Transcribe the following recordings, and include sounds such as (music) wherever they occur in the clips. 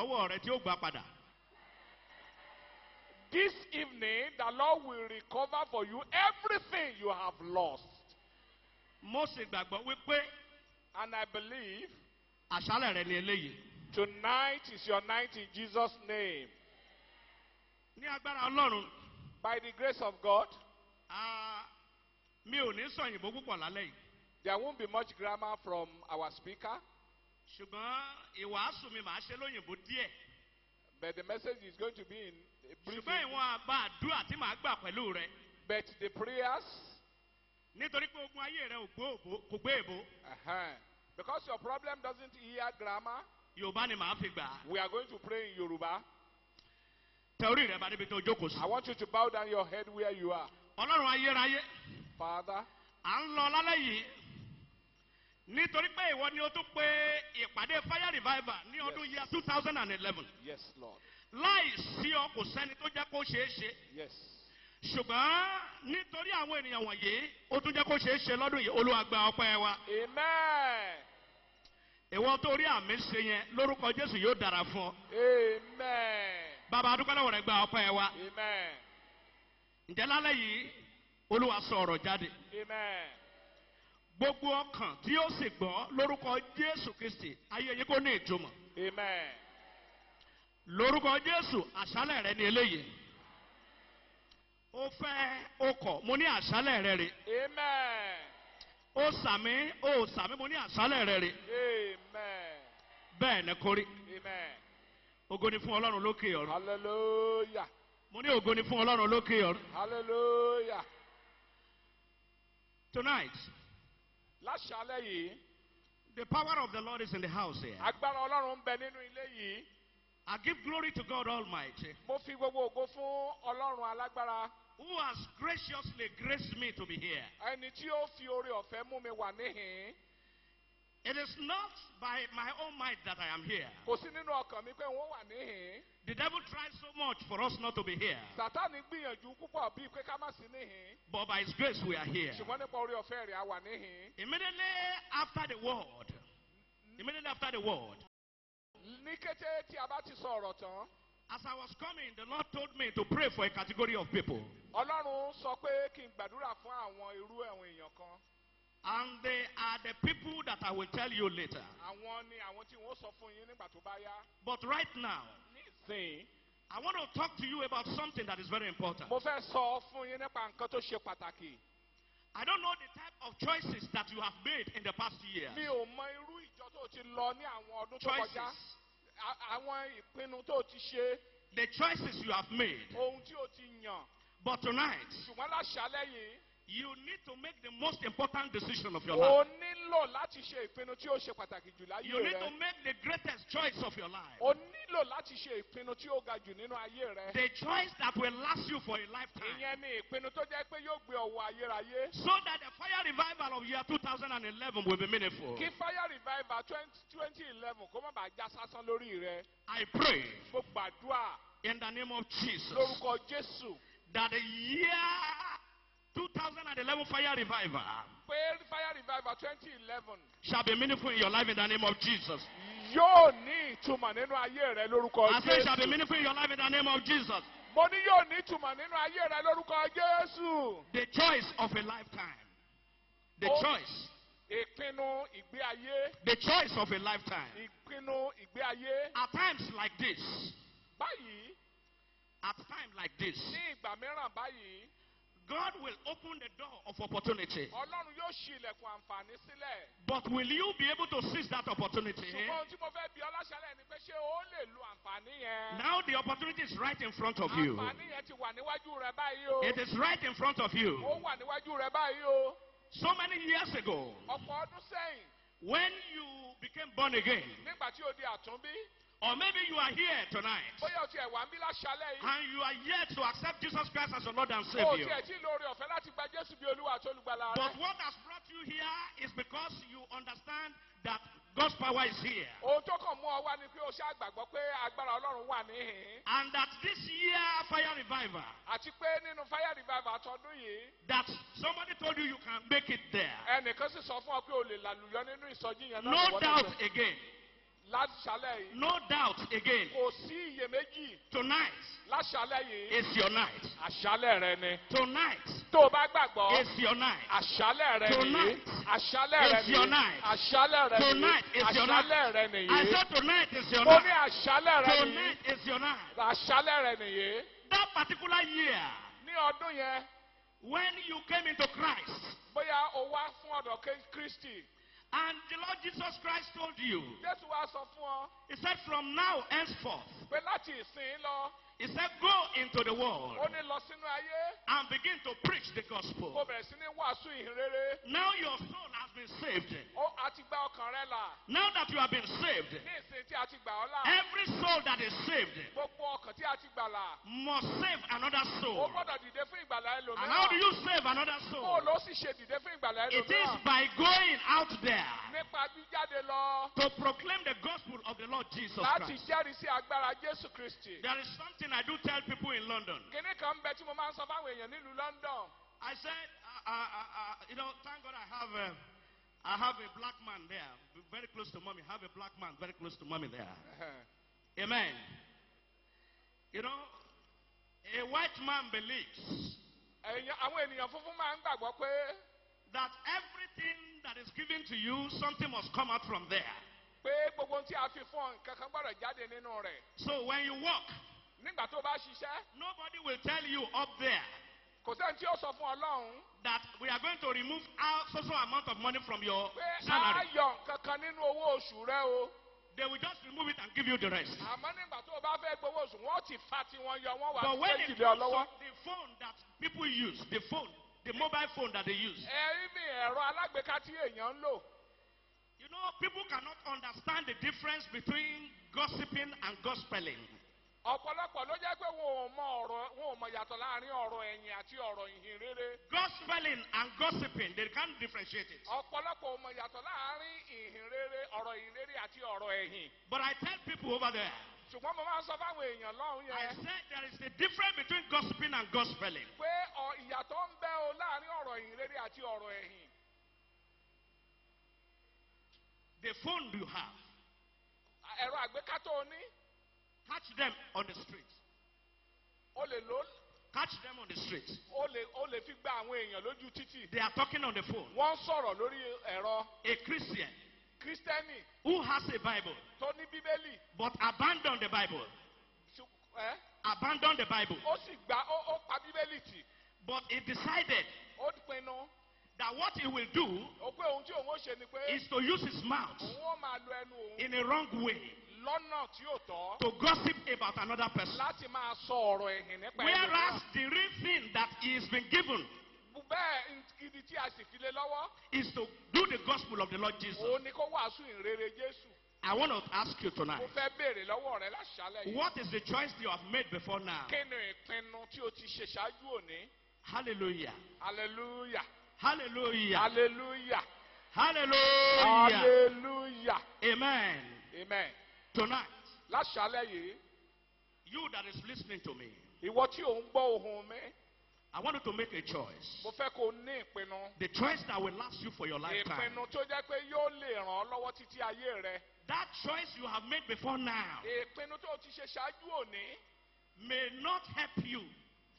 lọ́wọ́ rẹ tí ó gbà padà. This evening, the Lord will recover for you everything you have lost. mo sì gbàgbọ́ wípé And I believe àṣálẹ̀ rẹ ni eléyìí. tonight is your night in Jesus' name. ní agbára ọlọ́run By the grace of God, mi ò ní sọ òyìnbó púpọ̀ lálẹ́ yìí. there won't be much grammar from our speaker, ṣùgbọ́n ìwàásù mi màá ṣe lóyìnbó díẹ̀. but the message is going to be in a brief. ṣùgbọ́n ìwọ̀n àdúrà tí màá gbà pẹ̀lú rẹ. But the prayers, nítorí pé ogun ayé rẹ kò gbé èbó. uh-huh. because your problem doesn't hear grammar, yorùbá ni màá fi gbà we are going to pray in Yoruba. tẹ orí rẹ bá níbi tó jókòó sí. I want you to bow down your head where you are. ọlọ́run ayérayé Father, à ń lọ lálẹ́ yìí nítorí pé ìwọ ni ó tún pé ìpàdé fire revival ní ọdún yíya two thousand and eleven yes, Lord. láìsí ọ kò sẹ́ni tó jẹ́ kó ṣeé ṣe Yes. ṣùgbọ́n nítorí àwọn ènìyàn wọ̀nyí ó tún jẹ́ kó ṣeé ṣe lọ́dún yìí olúwa gba ọpẹ́ wa Amen. ìwọ tó rí àmì ṣe yẹn lórúkọ jésù yóò dára fún ọ Amen. bàbá adúpẹ́lẹ́wọ̀ rẹ gba ọpẹ́ wa Amen. ǹjẹ́ lálẹ́ yìí olúwa sọ ọ̀rọ̀ jáde Amen. Gbogbo ọkàn tí ó sì gbọ́ lórúkọ jésù kristi ayé yìí kò ní ìtumọ̀ Amen. lórúkọ jésù àṣálẹ̀ rẹ ní eléyìí ó fẹ́ ó kọ̀ mo ní àṣálẹ̀ rẹ rè Amen. ó sàmí ó sàmí mo ní àṣálẹ̀ rẹ rè Amen. bẹ́ẹ̀ ni kórí Amen. ògo ni fún ọlọ́run lókè ọ̀run Hallelujah. mo ní ògo ni fún ọlọ́run lókè ọ̀run Hallelujah. tonight Láṣálẹ̀ yìí, the power of the lord is in the house here agbára Ọlọ́run ń bẹ nínú ilé yìí. i give glory to god almighty Mo fi gbogbo ògo fún Ọlọ́run alágbára. who has graciously graced me to be here Ẹni tí ó fi oore ọ̀fẹ́ mú mi wà níhìn. It is not by my own might that i am here Kò sí nínú ọkàn mi pé wọ́n wà níhìn. the devil tried so much for us not to be here Sàtánì gbìyànjú púpọ̀ bíi pé ká má sí níhìn. but by his grace we are here Ṣùgbọ́n nípa oore ọ̀fẹ́ rẹ̀ a wà níhìn. Immediately after the word, immediately after the word, Ní kété tí a bá ti sọ ọ̀rọ̀ tán, as I was coming, the Lord told me to pray for a category of people. Ọlọ́run sọ pé kí n gbàdúrà fún àwọn irú ẹ̀wọ̀n èèyàn kan. And they are the people that I will tell you later. Àwọn ni àwọn tí wọ́n sọ fún yín nígbà tó bá. But right now, I want to talk to you about something that is very important. mo fẹ́ sọ fún yín nípa nǹkan tó ṣe pàtàkì. I don't know the type of choices that you have made in the past year. Mi ò mọ tó ti lọ ní àwọn ọdún tó kọjá. Choices. A- Àwọn ìpinnu tó ti ṣe, The choices you have made. ohun tí o ti yàn. But tonight, Ṣùgbọ́n láṣálẹ̀ yìí, you need to make the most important decision of your o life. nílò láti ṣe ìpinnu tí ó ṣe pàtàkì jù láyé You need to make the greatest choice of your life. O nílò láti ṣe ìpinnu tí ó ga jù nínú ayé rẹ. The choice that will last you for a lifetime. Ìyẹn ni ìpinnu tó jẹ́ pé yóò gbé ọwọ́ ayérayé. So that the fire revival of year 2011 will be meaningful. Kí fire revival twenty eleven kó má bàa já sásán lórí rẹ. I pray Mo gbàdúrà in the name of Jesus lórúkọ Jésù that the year 2011 fire revival pé fire revival twenty eleven shall be meaningful in your life in the name of Jesus. yóò ní ìtumọ̀ nínú ayé rẹ lórúkọ I say shall be meaningful in your life in the name of Jesus. Mo ní yóò ní ìtumọ̀ nínú ayé rẹ lórúkọ Jésù. The choice of a lifetime. The Oh. choice. Ìpinnu ìgbé ayé. The choice of a lifetime. Ìpinnu ìgbé ayé. At times like this, Báyìí at times like this, ní ìgbà mìíràn báyìí God will open the door of opportunity. Ọlọ́run yóò ṣí ilẹ̀kùn àǹfààní sílẹ̀. But will you be able to seize that opportunity? Ṣùgbọ́n ohun tí mo fẹ́ bí ọlọ́ṣẹ́lẹ̀ ni pé ṣé o lè lo àǹfààní yẹn? Now the opportunity is right in front of you. Àǹfààní yẹn ti wà níwájú rẹ báyìí o. It is right in front of Ó you. wà níwájú rẹ báyìí o. So many years ago, Ọ̀pọ̀ ọdún sẹ́yìn when you became born again, nígbà tí o di àtúnbí. Or maybe you are here tonight, Bóyá o tiẹ̀ wà ń bí láṣálẹ̀ yìí. and you are yet to accept Jesus Christ as your Lord and O Savior. tiẹ̀ tí lórí ọ̀fẹ́ láti gba Jésù bí Olúwa àti olùgbàlà But what has brought you here is because you understand that God's power is here. Ohun tó kàn mú ọ wá ni pé o ṣáà gbàgbọ́ pé agbára Ọlọ́run wà níhìn. And that this year fire revival, Àti pé nínú fire revival àtọ́dún yìí, that somebody told you you can make it there. ẹnìkan sì sọ fún ọ pé o lè làlùyọ nínú ìsọjí yẹn náà. No doubt again. Láṣálẹ̀ yìí. No doubt again. Kò sí iyèméjì Tonight láṣálẹ̀ yìí. is your night. Àṣálẹ̀ rẹ ni. Tonight Tó o bá gbàgbọ́. is your night. Àṣálẹ̀ rẹ nìyí. Tonight Àṣálẹ̀ rẹ is your nìyí. night. Àṣálẹ̀ rẹ nìyí. Tonight is your night. Àṣálẹ̀ rẹ I nìyí. said tonight is your Mo ní night. àṣálẹ̀ rẹ nìyí. Tonight is your night. Àṣálẹ̀ rẹ nìyí. That particular year Ní ọdún yẹn, when you came into Christ bóyá o wá fún ọ̀dọ̀ Kristi. And the Lord Jesus Christ told you, Jésù wá sọ fún ọ. He said, From now henceforth, pé láti ìsìn lọ, He said, Go into the world ní lọ sínú ayé. and begin to preach the gospel. bẹ̀rẹ̀ sí ní wàásù ìhìn rere. Now your soul has been saved. Ó a ti gba ọkàn rẹ là. Now that you have been saved, Ní ìsìn tí a ti gbà ọ́ là. every soul that is saved Gbogbo ọkàn tí a ti gbà là. must save another soul. gbọ́dọ̀ dìde fún ìgbàlá And how do you save another soul? ló sì ṣe dìde fún ìgbàlá It is by going out there Nípa jíjáde lọ to proclaim the gospel of the Lord Jesus Christ. jẹ́rìí sí agbára Jésù Kristi. There is something I do tell people in London. Kìnní kan bẹ tí mo máa ń sọ fáwọn èèyàn nílùú London. I said, uh, uh, uh, uh, you know, thank God I have a, I have a black man there, very close to mommy. Have a black man very close to mommy there. (laughs) Amen. You know, a white man believes Ẹ̀yin- Àwọn ènìyàn funfun máa ń gbàgbọ́ pé that everything that is given to you, something must come out from there. pé gbogbo ohun tí a fi fún ọ nǹkan kan gbọ́dọ̀ jáde nínú rẹ̀. So when you walk, Nígbà tó bá ṣiṣẹ́, nobody will tell you up there kò sẹ́ni tí ó sọ fún Ọlọ́run that we are going to remove our so so amount of money from your pé a salary. yọ nǹkan kan nínú owó oṣù rẹ o. They will just remove it and give you the rest. Àmọ́ nígbà tó o bá fẹ́ gbowó oṣù, wọ́n ti fa tiwọn yọ, wọ́n wà But when sí it méjìlé ọ comes lọ́wọ́. to the phone that people use, the phone, the mobile phone that they use, Ẹ̀rí ẹ̀rọ alágbèéká tí èèyàn ń lò. you know, people cannot understand the difference between gossiping and gospeling. Ọ̀pọ̀lọpọ̀ ló jẹ́ pé wọn ò mọ ọ̀rọ̀ wọn ò mọ ìyàtọ̀ láàárín ọ̀rọ̀ ẹ̀yìn àti ọ̀rọ̀ ìhìn rere. Gospeling and gossiping, they can't differentiate it. Ọ̀pọ̀lọpọ̀ ò mọ ìyàtọ̀ láàárín ìhìn rere, ọ̀rọ̀ ìhìn rere àti ọ̀rọ̀ ẹ̀yìn. But I tell people over there, Ṣùgbọ́n mo máa ń sọ fáwọn èèyàn lọ́hùn I yẹn said there is a difference between gossiping and gospeling. pé ìyàtọ̀ ń bẹ o láàárín ọ̀rọ̀ ìhìn rere àti ọ̀rọ̀ ẹ̀yìn. The phone you have, Ẹ̀rọ àgbéká tó o ní, catch them on the street. o lè lò Catch them on the street. o lè o lè fi gba àwọn èèyàn lójú títì. They are talking on the phone. Wọ́n sọ̀rọ̀ lórí ẹ̀rọ A Christian Kírísítẹ́nì who has a Bible tó ní Bíbélì. but abandon the Bible, ẹ́, abandon the Bible, Ó sì gba ó ó pa Bíbélì tì. but he decided Ó pinnu that what he will do is to use his mouth in a wrong way lọ́nà tí ò tọ́ to gossip about another person. láti máa sọ ọ̀rọ̀ ẹ̀hìn nípa Whereas the real thing that he has been given Bẹ́ẹ̀ ibi tí a sì fi lé lọ́wọ́, is to do the gospel of the Lord Jesus. òun ni kó wàásù ìrere Jésù. I want to ask you tonight fẹ́ béèrè lọ́wọ́ rẹ láṣálẹ̀ yìí. what is the choice you have made before now? Kí ni ìpinnu tí o ti ṣe ṣáájú òní? Hallelujah. Hallelujah. Hallelujah. Hallelujah. Hallelujah. Hallelujah. Amen. Amen. Tonight, Láṣálẹ̀ yìí, you that is listening to me, ìwọ tí ò ń gbọ́ ohùn mi, I want you to make a choice. mo fẹ́ kó ní ìpinnu. The choice that will last you for your lifetime. Ìpinnu tó jẹ́ pé yóò lè ràn ọ́ lọ́wọ́ títí ayé rẹ. That choice you have made before now Ìpinnu tó o ti ṣe ṣáájú òní, may not help you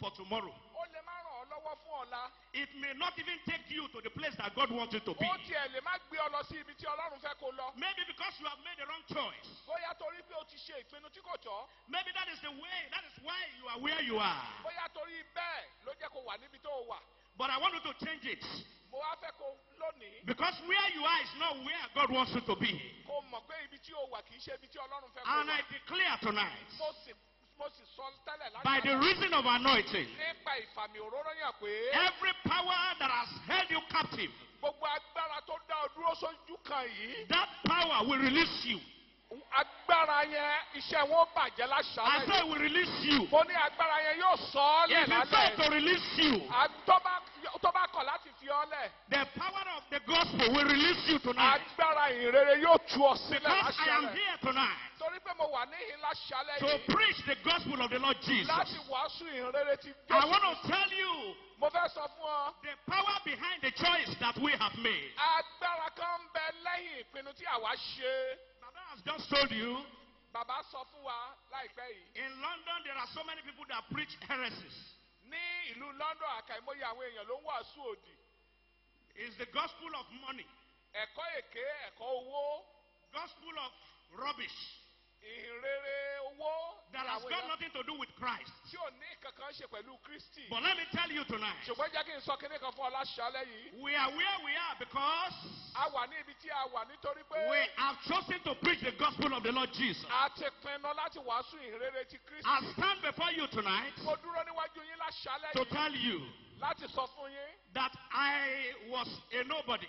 for tomorrow. ó lè má ràn ọ́ lọ́wọ́ fún ọ̀la. It may not even take you to the place that God wants you to be. Ó tiẹ̀ lè má gbé ọ lọ sí ibi tí Ọlọ́run fẹ́ kó lọ. Maybe because you have made the wrong choice. Bóyá torí pé o ti ṣe ìpinnu tí kò tọ́. Maybe that is the way, that is why you are where you are. Bóyá torí bẹ́ẹ̀ ló jẹ́ kó wà níbi tó wà. But I want you to change it. Mo wá fẹ́ kó lónìí Because where you are is not where God wants you to be. kó mọ̀ pé ibi tí o wà kì í ṣe ibi tí Ọlọ́run fẹ́ kó And. I declare tonight, Mo sì mo sì sọ tẹ́lẹ̀ by the reason of anointing, nípa ìfàmì òróró yàn pé every power that has held you captive, gbogbo agbára tó dá ọ dúró sójú kan yìí. that power will release you. agbára yẹn iṣẹ́ wọn bàjẹ́ I say will release you. mo ní agbára yẹn yóò sọ ọ́ lẹ̀ If fails lálẹ́ to release you, tó bá- kọ̀ láti fi ọ́ lẹ̀ the power of the gospel will release you tonight. agbára ìrere yóò tú ọ sílẹ̀ Because I am here tonight torí pé mo wà níhìn láṣálẹ̀ to preach the gospel of the Lord Jesus. láti wàásù ìrere ti I want to tell you mo fẹ́ sọ the power behind the choice that we have made. agbára kan ń bẹ lẹ́yìn ìpinnu tí àwa ṣe. Now that has just told you, bàbá sọ fún wa láìpẹ́ yìí. in London there are so many people that preach heresies. ní ìlú london àkàìmọye àwọn èèyàn ló ń wàásù òdì. It's the gospel of money, ẹ̀kọ́ èké ẹ̀kọ́ owó. Gospel of rubbish that has got nothing to do with Christ. tí ò ní kankan ṣe pẹ̀lú kristi But let me tell you tonight, ṣùgbọ́n jẹ́ kí n sọ kinní kan fún ọ láṣálẹ́ yìí we are where we are because a wà ní ibi tí a wà nítorí pé we have chosen to preach the gospel of the Lord Jesus. a ti pinnu láti wàásù ìhìnrere ti kristi I stand before you tonight mo dúró níwájú yín láṣálẹ́ to tell you láti sọ fún yín that I was a nobody.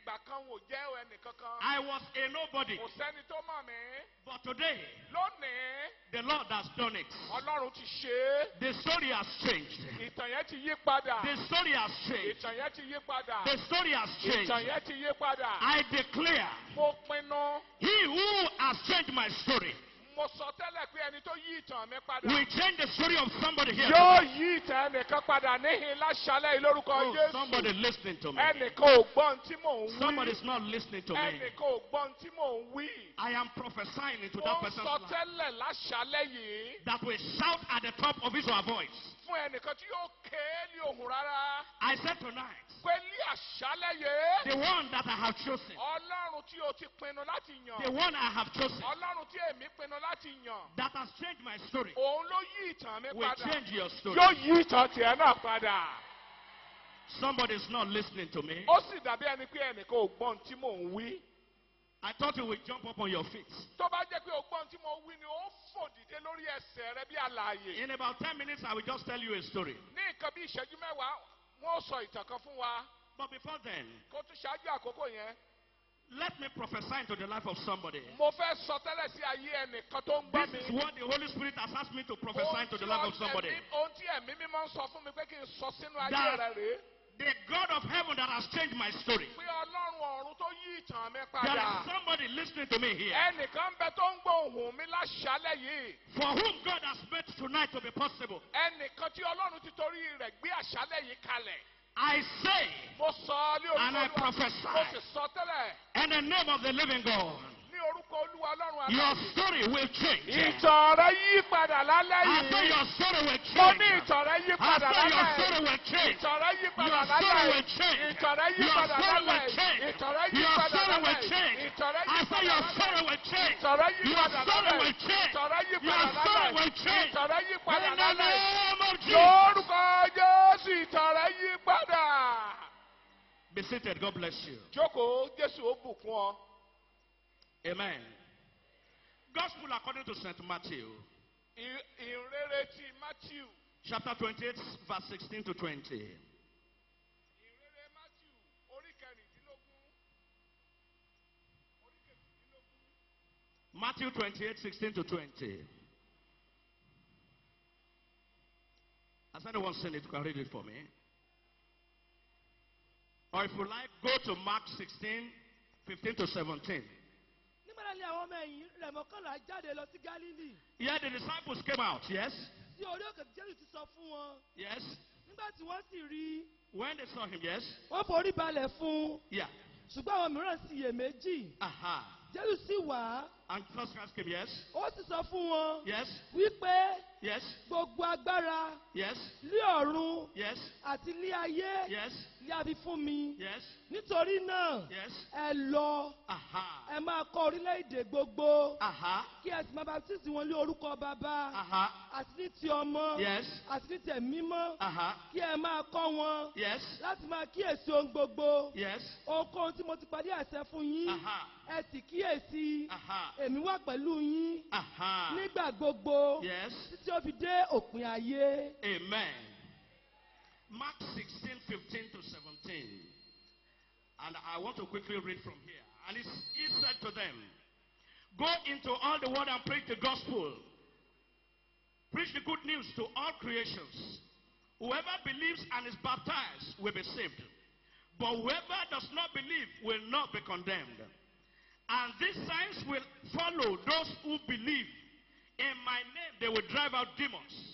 Ní ìgbà kan wò jẹ́ ẹnìkankan I was a nobody. kò sẹ́ni tó mọ̀ mí But today, lónìí the Lord has done it. ọlọ́run ti ṣe é The story has changed. ìtàn yẹn ti yí padà The story has changed. ìtàn yẹn ti yí padà The story has changed. ìtàn yẹn ti yí padà I declare, mo pinnu He who has changed my story mo sọ pé ẹni tó yí ìtàn mi padà will change the story of somebody here. yóò yí ìtàn ẹnìkan padà níhìn láṣálẹ́ yìí lórúkọ Oh, somebody listening to me. ẹnìkan ò gbọ́n tí mò ń wí Somebody's not listening to me. ẹnìkan ò gbọ́n tí mò ń wí I am prophesying into that person's life tẹ́lẹ̀ láṣálẹ́ yìí that will shout at the top of his or her voice. Fún ẹnìkan tí yóò ké ní ohùn rárá I said tonight, pé ní àṣálẹ́ yìí the one that I have chosen, ọlọ́run tí o ti pinnu láti the one I have chosen, ọlọ́run tí èmi pinnu láti yàn that has changed my story, òun ló yí ìtàn mi will change your story. yóò yí ìtàn tiẹ̀ náà padà Somebody's not listening to me. ó sì dàbí ẹni pé ẹnìkan ò gbọ́n tí mò ń wí I thought you would jump up on your feet. tó bá jẹ́ pé o tí mo wí ni ó fò dìde lórí ẹsẹ̀ rẹ bí alààyè In about 10 minutes, I will just tell you a story. ní nǹkan bí ìṣẹ́jú mẹ́wàá wọ́n sọ ìtàn kan fún wa But before then, kó tún ṣáájú àkókò yẹn let me prophesy into the life of somebody. mo fẹ́ sọ tẹ́lẹ̀ sí ayé ẹnìkan tó ń gbọ́ This is what the Holy Spirit has asked me to prophesy into the life of somebody. ohun tí ẹ̀mí mímọ́ ń sọ fún mi pé kí n sọ sínú ayé That- rẹ rèé The God of heaven that has changed my story. pé ọlọ́run ọ̀run tó yí ìtàn mi padà is somebody listening to me here. ẹnìkan bẹ tó ń gbọ́ mi láṣálẹ̀ yìí For whom God has made tonight to be possible. ẹnìkan tí ọlọ́run ti torí rẹ̀ gbé àṣálẹ̀ yìí kalẹ̀ I say, And I prophesy. in the name of the living God, orúkọ olúwa ọlọ́run your àlàyé story will change. ìtàn rẹ yí padà lálẹ́ I say yìí your story will mo ní change. ìtàn rẹ yí I padà say your lálẹ́ story yìí. will change. ìtàn rẹ yí Your padà story lálẹ́ will yìí. change. ìtàn rẹ yí Your padà story will lálẹ́ yìí. change. ìtàn rẹ yí Your padà lálẹ́ yìí. change. ìtàn rẹ yí I padà your lálẹ́ story yìí. will change. ìtàn rẹ yí Your padà story lálẹ́ will yìí. change. ìtàn rẹ yí Your padà story lálẹ́ will yìí. change. ìtàn rẹ yí padà lálẹ́ yìí. lórúkọ jésù ìtàn rẹ yí padà. Be seated. God bless you. jókòó jésù ó bùkún ọ. Amen. Gospel according to St. Matthew, ìrere ti matthew. chapter 28, verse 16 to 20. ìrere matthew orí kẹrìndínlógún. orí kẹrìndínlógún. Matthew 28, 16 to 20. Has anyone seen it? You can read it for me. Or if you like, go to Mark 16, 15 to 17. Nígbàdàn ni àwọn ọmọ ẹ̀yìn rẹ̀ mọ́kànlá jáde lọ sí gálílì Yeah, the disciples came out, yes? tí orí òkè jésù ti sọ fún wọn Yes. nígbà tí wọ́n sì rí When they saw him, yes? wọ́n forí balẹ̀ fún Yeah. ṣùgbọ́n àwọn mìíràn sì iyèméjì Aha. jésù sì wá And first Christ came, yes? ó sì sọ fún wọn Yes? wípé Yes? gbogbo agbára Yes? lé ọ̀run Yes? àti lé ayé Yes? lé a fi fún mi Yes? nítorí náà Yes? ẹ lọ Aha. ẹ máa kọ orílẹ̀-èdè gbogbo Aha. kí ẹ sì máa baptisi wọn lé orúkọ bàbá Aha. àti ní ti ọmọ Yes? àti ní tẹ̀mí mọ́ Aha. kí ẹ máa kọ́ wọn Yes? láti máa kíyèsí ohun gbogbo Yes? ohunkóhun tí mo ti parí àṣẹ fún yín Aha. ẹ sì kíyèsí Aha. èmi wà pẹ̀lú yín Aha. nígbà gbogbo Yes? títí ó fi dé òpin ayé. Amen. Mark 16, 15 to 17. And I want to quickly read from here. And he said to them, Go into all the world and preach the gospel. Preach the good news to all creations. Whoever believes and is baptized will be saved. But whoever does not believe will not be condemned. And these signs will follow those who believe. In my name, they will drive out demons.